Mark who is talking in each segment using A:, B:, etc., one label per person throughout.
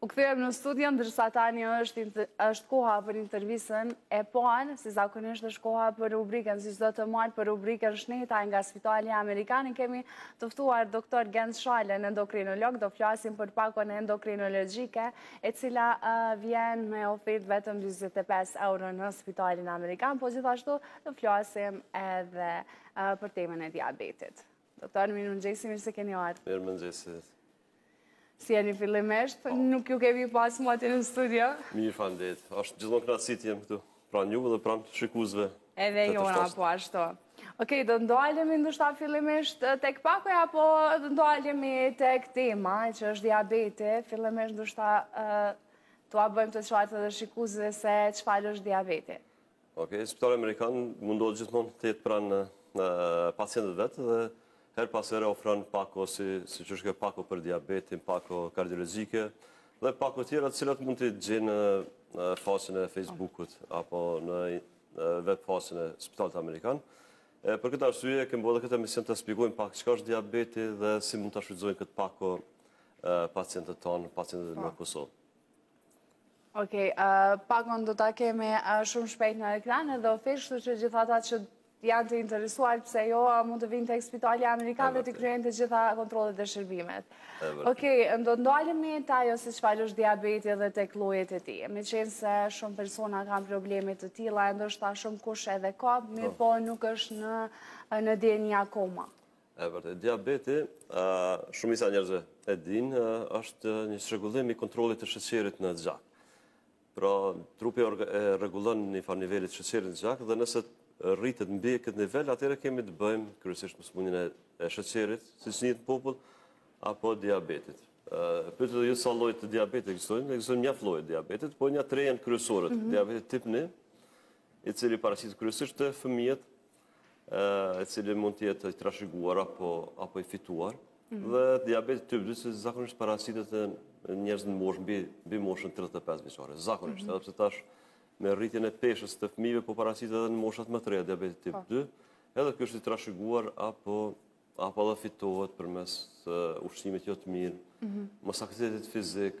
A: U kthehemi në studio, ndërsa tani është koha për intervistën e parë, si zakonisht është koha për rubrikën, si çdo të martë për rubrikën Shëndeti nga Spitali Amerikan, kemi të ftuar doktor Genc Shalën, endokrinolog, do flasim për pakon endokrinologjike, e cila vjen me ofertë vetëm 25 euro në Spitalin Amerikan, po gjithashtu do flasim edhe për temën e diabetit. Doktor, mirë mëngjesi, mirë se keni ardhë.
B: Mirë mëngjesi.
A: Si jeni fillimisht, nuk ju kemi pas moti në studio.
B: Mirë faleminderit, është gjithmonë kënaqësi të jem këtu, pranë juve dhe pranë shikuesve.
A: Edhe e jona po ashtu. Ok, do të ndalemi ndoshta fillimisht tek pakoja, apo do të ndalemi tek tema, që është diabeti, fillimisht ndoshta t'ua bëjmë të qartë dhe shikuesve se çfarë është diabeti.
B: Okej, Spitali Amerikan mundohet gjithmonë të jetë pranë pacientëve të vet dhe herë pas here ofron pako si siç është kjo pako për diabetin, pako kardiologjike dhe pako tjera të cilat mund t'i gjejnë në faqen e Facebook-ut apo në web faqen e Spitalit Amerikan. E, për këtë arsye kemi bërë këtë emision të shpjegojmë pak çka është diabeti dhe si mund ta shfrytëzojnë këtë pako pacientët tonë, pacientët në po. Kosovë.
A: Okej, pakon do ta kemi shumë shpejt në ekran edhe afishe, kështu që gjithë ata që janë të interesuar pse jo mund të vijnë tek Spitali Amerikan dhe t'i kryejnë të gjitha kontrollet dhe shërbimet. Okej, do të ndalemi te ajo se çfarë është diabeti dhe tek llojet e tij. Meqenëse shumë persona kanë probleme të tilla, ndoshta shumëkush edhe ka, mirëpo nuk është në në dijeni akoma.
B: E vërtetë, diabeti, shumica e njerëzve e din, është një çrregullim i kontrollit të sheqerit në gjak. Pra, trupi e rregullon një farë niveli të sheqerit në gjak dhe nëse rritet mbi këtë nivel, atëherë kemi të bëjmë kryesisht me sëmundjen e sheqerit, siç njihet në popull, apo diabetit. Për pyetjen sa lloj të diabetit ekzistojnë, ekzistojnë mjaft lloje të diabetit, por nja tre janë kryesoret. Mhm. Diabeti tip 1, i cili paraqitet kryesisht te fëmijët, i cili mund të jetë i trashëguar apo apo i fituar. Mhm. Dhe diabeti tip 2 që zakonisht paraqitet te njerëzit në moshë mbi mbi moshën 35 vjeçare. Zakonisht, mhm. edhe pse tash me rritjen e peshës së fëmijëve po paraqitet edhe në moshat më të reja diabeti tip 2, po. edhe ky është i trashëguar apo apo edhe fitohet përmes ushqimit jo të mirë, mhm. mos aktivitetit fizik,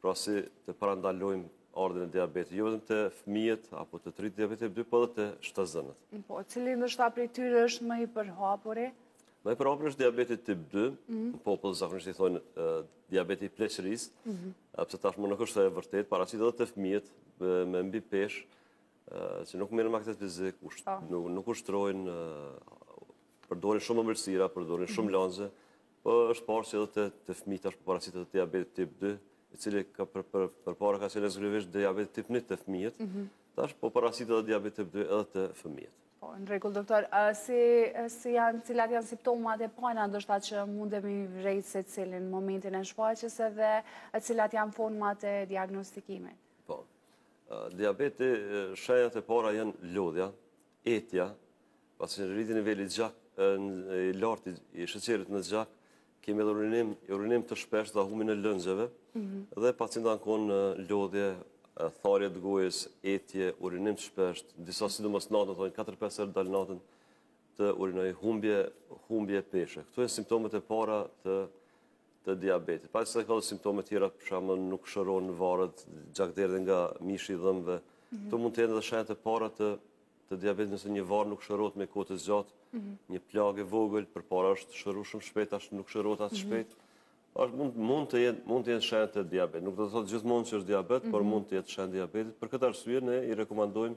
B: pra si ta parandalojmë ardhjen e diabetit, jo vetëm te fëmijët apo te të rriturit diabeti tip dy, po dhe te shtatzënat.
A: Po, cili ndoshta prej tyre është më i përhapur?
B: Më i përhapuri është diabeti tip dy, mhm. në popull zakonisht i thonë diabeti i pleqërisë, mhm. edhe pse tash më nuk është e vërtetë, paraqitet dhe te fëmijët me mbipeshë, që nuk merren me aktivitet fizik, po. nuk ushtrojnë, përdorin shumë ëmbëlsira, përdorin shumë mhm. lëngje, Po është parë që edhe te fëmijë tash po paraqitet edhe diabeti tip 2, i cili përpara ka qenë ekskluzivisht diabeti tip 1 te fëmijët. Mhm. Tash po paraqitet edhe diabeti tip 2 edhe te fëmijët.
A: Po, në rregull doktor, si si janë cilat janë simptomat e para ndoshta që mund me i vrejt secili n' momentin e shfaqjes edhe cilat janë format e diagnostikimit.
B: Po. Diabeti shenjat e para janë lodhja, Etja, pasi rritet niveli i gjakut, i lartë i sheqerit në gjak, kemi edhe urinim, urinim të shpesh dhe humbjen e lëngjeve, mhm. dhe pacientat ankohen në lodhje, tharje të gojës, etje, urinim të shpesh, disa sidomos natën, thonë 4-5 herë dal natën të urinoj, humbje, humbje peshe. Këto janë simptomet e para të të diabetit. Pastaj ka dhe simptomet tjera, për shembull nuk shërohen varrët, gjakderdhje nga mishi i dhëmbëve. Mhm. Këto mund të jenë edhe shenjat e para të të diabetit nëse një varrë nuk shërohet me kohë të gjatë, mhm. një plagë e vogël përpara është shëruar shumë shpejt, tash nuk shërohet as mhm. shpejt. Është mund mund të jetë mund të jenë shenja të diabetit. Nuk do të thotë gjithmonë që është diabet, por mund të jetë shenjë diabetit. Për këtë arsye ne i rekomandojmë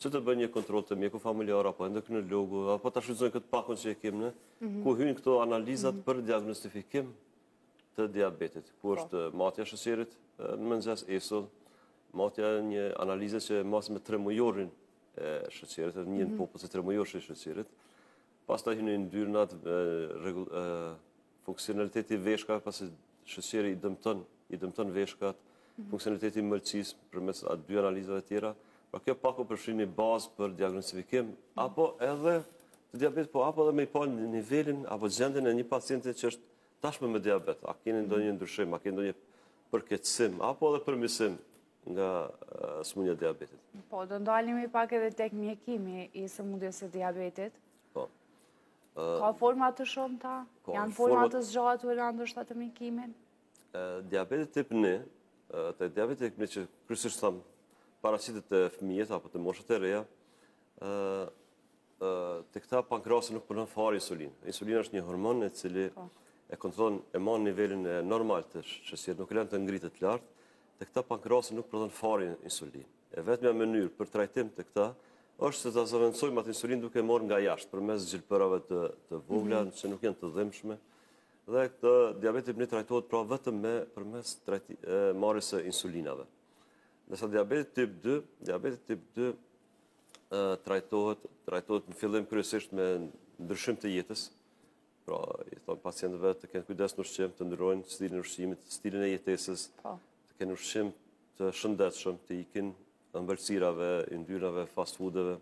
B: që të bëjnë një kontroll te mjeku familjar apo endokrinologu, apo ta shfrytëzojnë këtë pakon që e kemë në, mhm. ku hynë këto analizat mhm. për diagnostifikim të diabetit, ku po. është matja e sheqerit në mëngjes esëll, matja një analizë që e masim tremujorin e sheqerit, e njohin mhm. popull si tremujorsh i sheqerit, pastaj hynë yndyrnat Funksionaliteti i veshkave pasi sheqeri i dëmton, i dëmton veshkat, mhm. funksionaliteti i mëlçisë përmes dy analizave të tjera. Pra kjo pako përfshin një bazë për diagnostifikim mhm. apo edhe të diabetit, po apo edhe me i pa nivelin apo gjendjen e një pacienti që është tashmë me diabet. A keni mhm. ndonjë ndryshim, a keni ndonjë përkeqësim apo edhe përmisim nga sëmundja e diabetit.
A: Po, të ndalemi pak edhe tek mjekimi i sëmundjes së diabetit. Ka forma të shumta? Janë forma të zgjatë e randë është atë mjekimin?
B: Diabeti tip 1, te diabeti tip 1 që kryesisht thamë paraqitet te fëmijët apo te moshat e reja, te këta pankreasi nuk prodhon fare insulinë. Insulina është një hormon e cili po. e kontrollon e man nivelin normal të sheqerit, nuk e len të ngritet lart, Te këta pankreasi nuk prodhon fare insulinë. E vetmja mënyrë për trajtim te këta është se ta zëvendësojmë atë insulinë duke marrë nga jashtë përmes gjilpërave të të vogla mhm. që nuk janë të dhimbshme. Dhe ky diabeti tip 1 trajtohet pra vetëm me përmes trajti, e, marrjes së insulinave. Ndërsa diabeti tip 2, diabeti tip 2 trajtohet, trajtohet në fillim kryesisht me ndryshim të jetës, Pra, i thom pacientëve të kenë kujdes në ushqim, të ndrojnë stilin e ushqimit, stilin e jetesës, po. të kenë ushqim të shëndetshëm, të ikin ëmbëlsirave, yndyrnave, fast foodeve,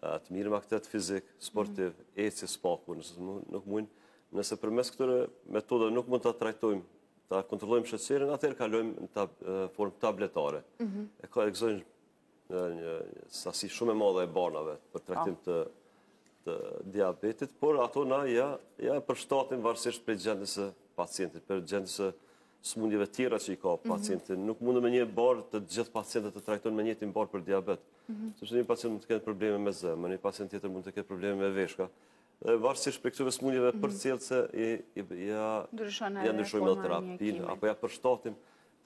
B: të mirren aktivitet fizik, sportiv, mm. ecje së paku, nëse nuk mund, nëse përmes këtyre metodave nuk mund ta trajtojmë, ta kontrollojmë sheqerin, atëherë kalojmë në formë tabletare. Mhm. Ekzistojnë një sasi shumë e madhe e barnave për trajtim ah. të të diabetit, por ato na ja, ja e përshtatim varësisht prej gjendjes së pacientit, prej gjendjes së sëmundjeve tjera që i ka mhm. pacienti. Mm -hmm. Nuk mund me një bar të gjithë pacientët të trajtohen me njëjtin bar për diabet. Mm -hmm. Sepse një pacient mund të ketë probleme me zemër, një pacient tjetër mund të ketë probleme me veshka. Dhe varësisht prej këtyre sëmundjeve mm -hmm. përcjellëse i, i, ja, ja ndryshojmë terapinë, apo ja përshtatim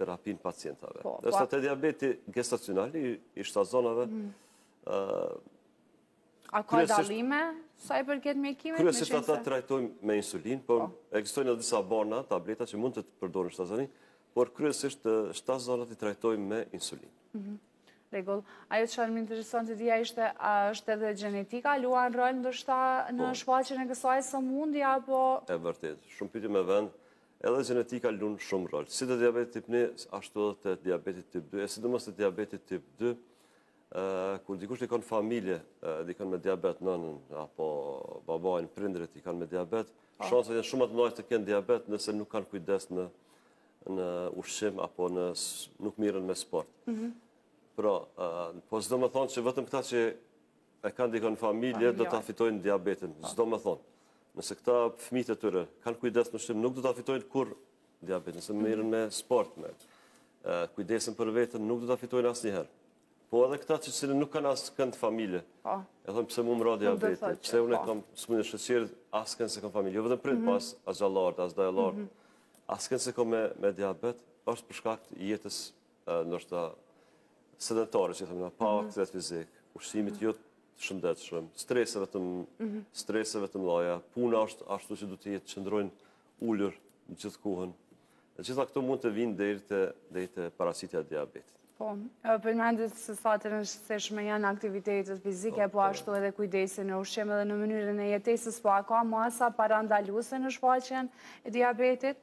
B: terapinë pacientave. Po, Ndërsa po. te diabeti gestacional i shtatzënave...
A: Mhm. A ka dallime sa i përket mjekimit?
B: Kryesisht ato i trajtojmë me insulinë, por po. ekzistojnë edhe disa barna, tableta që mund të përdoren në shtatzëni, por kryesisht shtatzënat i trajtojmë me insulinë. Mhm.
A: Në rregull, ajo që më intereson të dija ishte, a është edhe gjenetika, luan rol ndoshta në shfaqjen e kësaj sëmundje, apo...
B: E vërtetë, shumë pyetje me vend, Edhe gjenetika luan shumë rol. Si te diabeti tip 1, ashtu edhe te diabeti tip 2, e sidomos te diabeti tip 2, kur dikush dikënd në familje, dikënd me diabet, nënën, apo babain, prindërit i kanë me diabet, po. shanset janë shumë të mëdha të kenë diabet nëse nuk kanë kujdes në në ushqim apo në nuk mirren me sport. Mhm. Pra, po s'do me thënë që vëtëm këta që e kanë dikënd në familje, do ta fitojnë diabetin. S'do me thënë. Nëse këta fëmijët e tyre kanë kujdes në ushqim, nuk do ta fitojnë kurrë diabetin, nëse merren me sport dhe kujdesen për veten, nuk do ta fitojnë asnjëherë. Po edhe këta të cilët nuk kanë askënd në familje. Po. E thonë pse mu më ra diabeti, pse unë e po. kam sëmundjen e sheqerit, askënd s'e kam në familje. Jo vetëm prindët, mhm. po as axhallarët, as dajallarët, mhm. askënd s'e kam me diabet, është për shkak të jetës ndoshta sedentare, që themi, pa mhm. aktivitet fizik, ushqimit jo të shëndetshëm, streseve të mhm. streseve të mëdha, puna është ashtu që duhet të jetë qëndrojnë ulur gjithë kohën. Të gjitha këto mund të vinë deri te deri te paraqitja e diabetit.
A: Po, përmendët se fort të rëndësishme janë aktivitetet fizike, po, po ashtu edhe kujdesi në ushqim edhe në mënyrën e jetesës, po a ka masa parandaluese në shfaqjen e diabetit?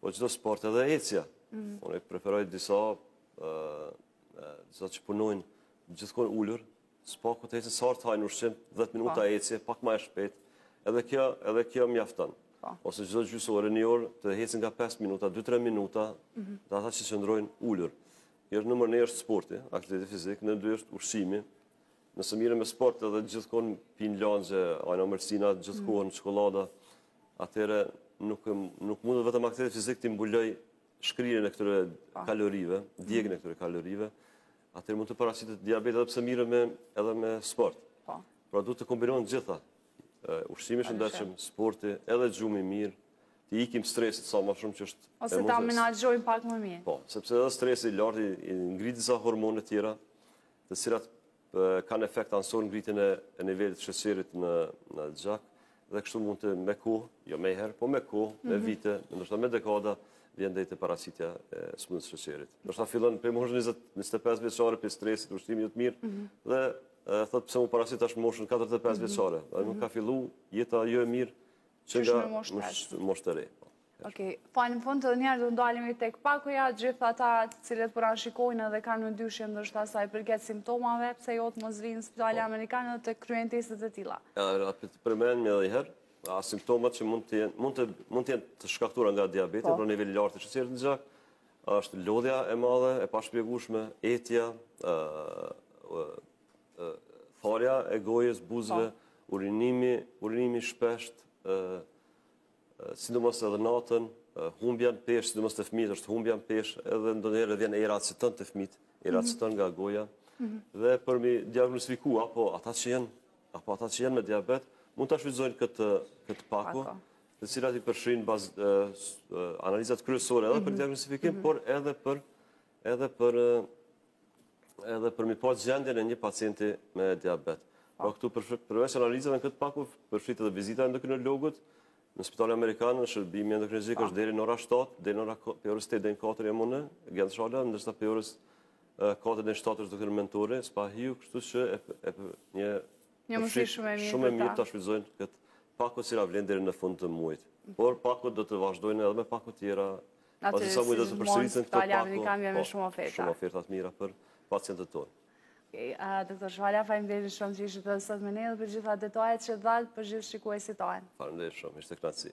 B: Po çdo sport edhe ecja. Mm. Unë e preferoj disa disa që punojnë gjithë kohën ulur, së paku të ecin sa të hajnë ushqim, 10 minuta po. ecje, pak ma e shpejtë, edhe kjo, edhe kjo mjafton. Po. Ose çdo gjysmë ore, një orë, të ecin nga 5 minuta, 2-3 minuta, mhm. dhe ata që qëndrojnë ulur. Pra numër një është sporti, aktiviteti fizik, në dy është ushqimi, nëse mirresh me sport edhe gjithë kohën pin lëngje, han ëmbëlsira, gjithë kohën, mm. atëherë nuk nuk mundet vetëm aktiviteti fizik t'i mbulojë shkrirjen e këtyre kalorive, djegien e këtyre kalorive, atëherë mund të paraqitet diabeti edhe pse merret edhe me sport. Po. Pra duhet të kombinohen të gjitha. Ushqimi i shëndetshëm, sporti, edhe gjumi i mirë, t'i ikim stresit sa më shumë që është
A: ose ta menaxhojmë pak më mirë.
B: Po, sepse edhe stresi i lartë i ngrit disa hormone të tjera, të cilat dhe kanë efekt anësor ngritjen e, e nivelit të sheqerit në në gjak dhe kështu mund të me kohë, jo me herë, po me kohë, me mhm. vite, ndoshta me dekada vjen deri te paraqitja e sëmundjes së sheqerit. Ndoshta fillon prej moshës 20, 25 vjeçare prej stresit, ushqimit jo të mirë
A: mhm.
B: dhe e, thotë pse m'u paraqit tash në moshën 45 mhm. vjeçare, dhe nuk ka fillu jeta jo e mirë që nga mosha e re. Po.
A: Ok, pra në fund edhe njëherë të ndalemi tek pakoja, gjithë ata të cilët po na shikojnë dhe kanë mëdyshje ndoshta sa i përket simptomave, pse jo të mos vijnë në spitalin po. amerikan dhe të
B: kryejnë teste të tilla. Përmendëm edhe më herët, a simptomat që mund të jenë, mund të jenë të shkaktuara nga diabeti,
A: po.
B: pra niveli i lartë i sheqerit në gjak, është lodhja e madhe, e pashpjegushme, etja, tharja e gojës, buzëve,
A: po.
B: urinimi, urinimi i shpeshtë, sidomos edhe natën, humbja në peshë, sidomos te fëmijët është humbja në peshë, edhe ndonjëherë vjen era aceton te fëmijët, era
A: mhm.
B: aceton nga goja, mhm. dhe për me diagnostiku, apo ata që janë, apo ata që janë me diabet, mund ta shfrytëzojnë këtë, këtë pako, të cilat i përfshin baz, analizat kryesore edhe për mhm. diagnostifikim, por edhe për Edhe për edhe për me pa gjendjen e një pacienti me diabet. Po. Po këtu përveç analizave në këtë pako përfshihet edhe vizita e endokrinologut në spitalin amerikan në shërbimin endokrinologjik po. është deri në ora 7, deri në ora prej orës 8 deri në 4 jam unë, Gent Shala, ndërsa prej orës 4 deri në 7 është doktor Mentori, Spahiu, kështu që e, e, një
A: Një mundësi shumë e mirë.
B: Shumë e mirë
A: ta
B: shfrytëzojnë këtë pako që na vlen deri në fund të muajit. Por pakot do të vazhdojnë edhe me pako tjera. Pas disa muaj do të përsëritën këto pako. Po,
A: shumë oferta.
B: Shumë oferta të mira për pacientët tonë.
A: Okej, doktor Shala, faleminderit shumë që ishit edhe sot me ne dhe për gjitha detajet që dhatë për gjithë shikuesit tanë.
B: Faleminderit shumë, ishte kënaqësi.